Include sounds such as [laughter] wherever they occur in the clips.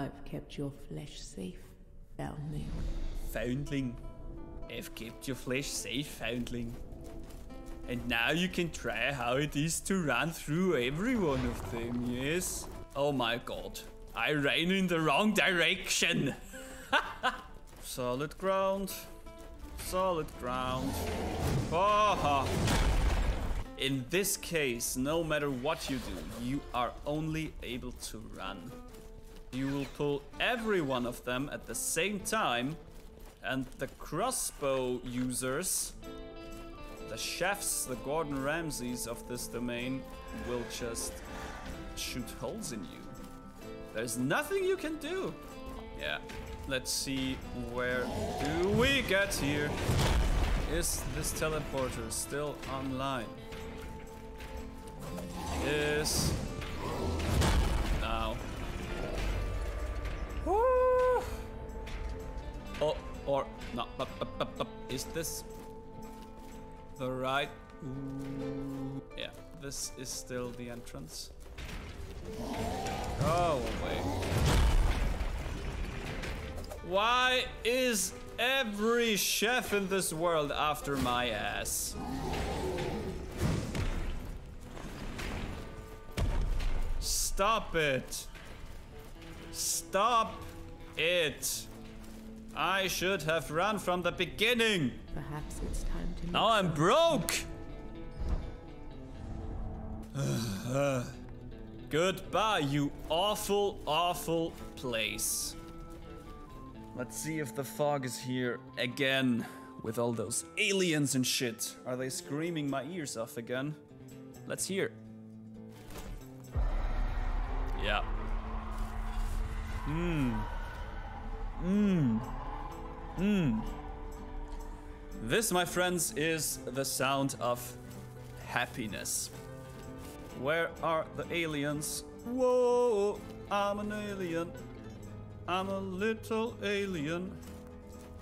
I've kept your flesh safe, foundling. Foundling. I've kept your flesh safe, Foundling. And now you can try how it is to run through every one of them, yes? Oh my god. I ran in the wrong direction. [laughs] Solid ground. Solid ground. Oh, in this case, no matter what you do, you are only able to run. You will pull every one of them at the same time, and the crossbow users, the chefs, the Gordon Ramsays of this domain, will just shoot holes in you. There's nothing you can do. Yeah, let's see where do we get here. Is this teleporter still online? Is this the right? Ooh. Yeah, this is still the entrance. Go away. Why is every chef in this world after my ass? Stop it. Stop it. I should have run from the beginning. Perhaps it's time to. Now I'm broke. [sighs] Goodbye, you awful, awful place. Let's see if the fog is here again with all those aliens and shit. Are they screaming my ears off again? Let's hear. Yeah. Mmm. Mmm. Mmm. This, my friends, is the sound of happiness. Where are the aliens? Whoa, I'm an alien. I'm a little alien.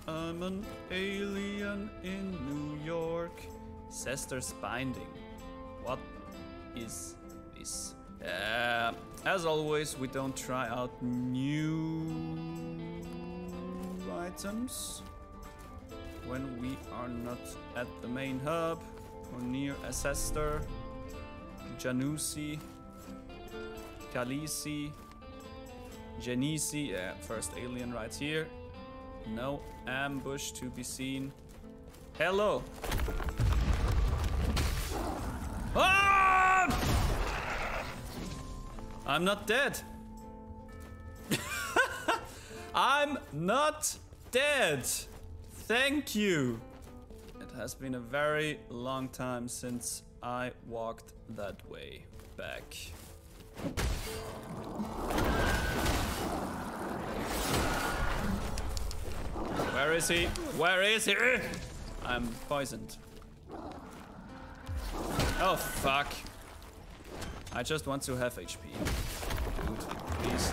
I'm an alien in New York. Sester's binding. What is this? Uh, as always, we don't try out new items when we are not at the main hub or near Ancestor, Janusi, Khaleesi, Genesi, yeah, first alien right here. No ambush to be seen. Hello. Ah! I'm not dead. [laughs] I'm not dead. Thank you. It has been a very long time since I walked that way back. Where is he? Where is he? I'm poisoned. Oh, fuck. I just want to have HP. Dude, please.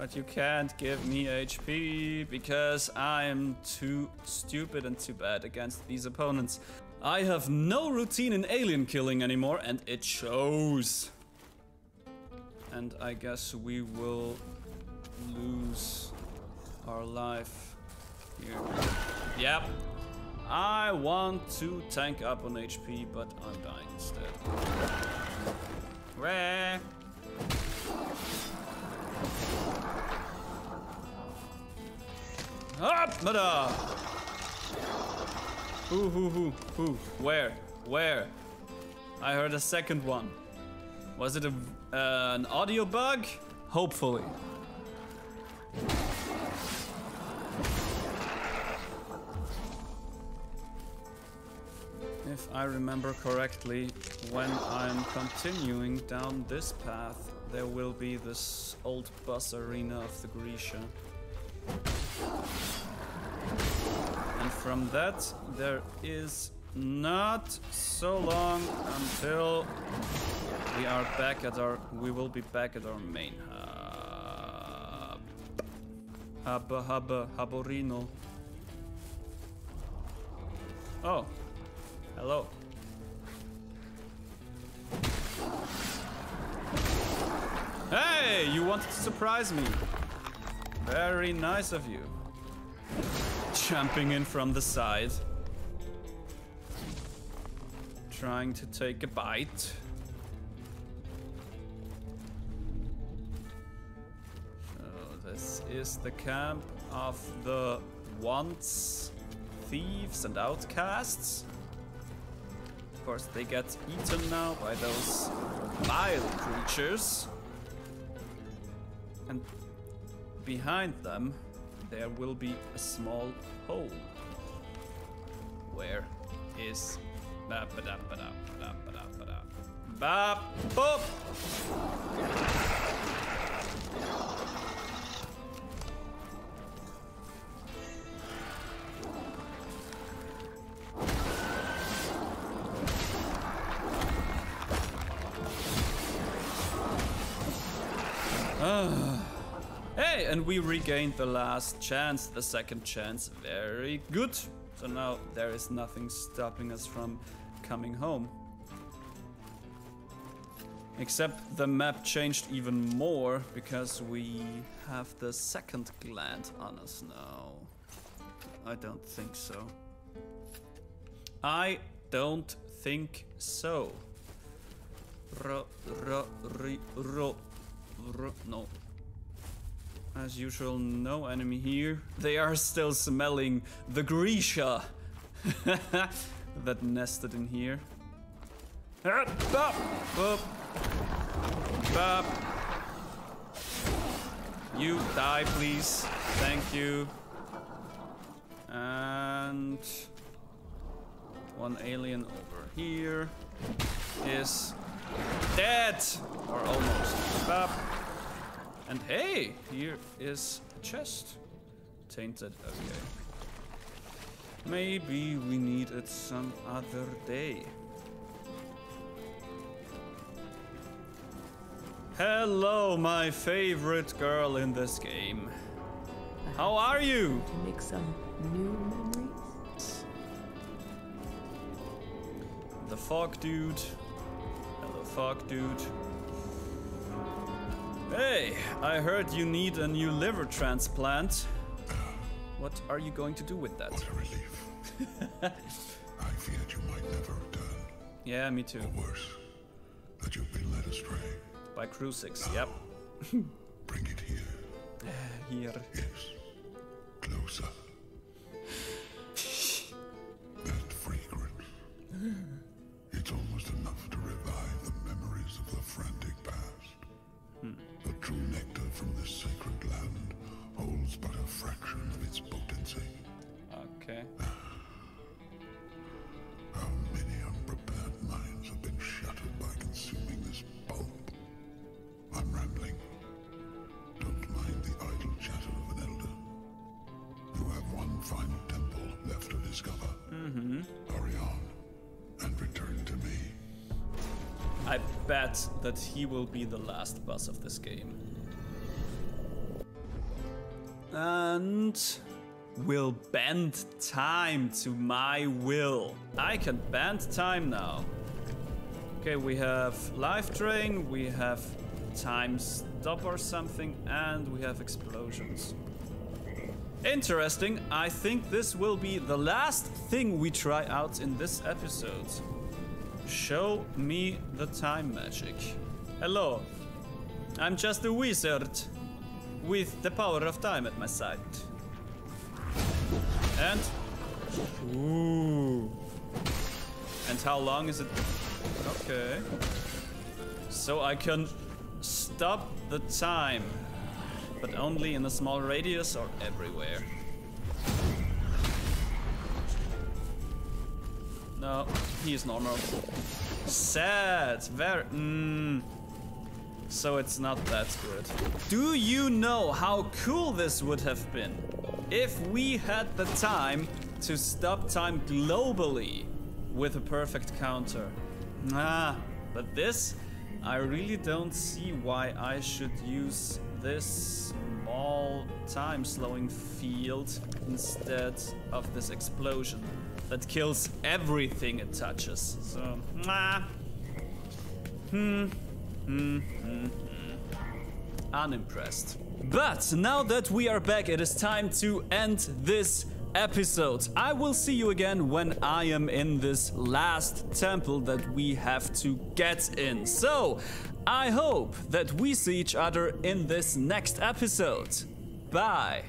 But you can't give me HP because I am too stupid and too bad against these opponents. I have no routine in alien killing anymore and it shows. And I guess we will lose our life here. Yep. I want to tank up on HP, but I'm dying instead. Where? Up, mother! Who, who, who, who? Where? Where? I heard a second one. Was it a, uh, an audio bug? Hopefully. If I remember correctly, when I'm continuing down this path, there will be this old bus arena of the Grisha. From that, there is not so long until we are back at our, we will be back at our main hub. Hubba hubba haborino. Oh, hello. Hey, you wanted to surprise me. Very nice of you. Jumping in from the side. Trying to take a bite. So this is the camp of the once thieves and outcasts. Of course, they get eaten now by those vile creatures. And behind them, there will be a small hole. Where is ba ba da ba da ba da ba da ba da ba boop. And we regained the last chance, the second chance. Very good. So now there is nothing stopping us from coming home. Except the map changed even more because we have the second gland on us now. I don't think so. I don't think so. No. As usual, no enemy here. They are still smelling the Grisha [laughs] that nested in here. You die, please. Thank you. And one alien over here is dead or almost. Bop. And hey, here is a chest. Tainted, okay. Maybe we need it some other day. Hello, my favorite girl in this game. How are you? To make some new memories? The fog dude. Hello, fog dude. Hey, I heard you need a new liver transplant. What are you going to do with that? What a relief. [laughs] I feared you might never return. Yeah, me too. Or worse, that you've been led astray. By Crucix, yep. [laughs] Bring it here. Here. Yes. Closer. that fragrance. [gasps] It's almost enough to revive the memories of the frantic past. The true nectar from this sacred land holds but a fraction of its I bet that he will be the last boss of this game. And will bend time to my will. I can bend time now. Okay, we have life drain, we have time stop or something, and we have explosions. Interesting. I think this will be the last thing we try out in this episode. Show me the time magic. Hello. I'm just a wizard with the power of time at my side. And ooh. And how long is it? Okay. So I can stop the time, but only in a small radius or everywhere. No, he is normal. Sad. Very. Mm. So it's not that good. Do you know how cool this would have been if we had the time to stop time globally with a perfect counter? Ah, but this, I really don't see why I should use this small time slowing field instead of this explosion that kills everything it touches. So, ah. Hmm. Hmm. Hmm. hmm. unimpressed. But now that we are back, it is time to end this episode. I will see you again when I am in this last temple that we have to get in. So, I hope that we see each other in this next episode. Bye.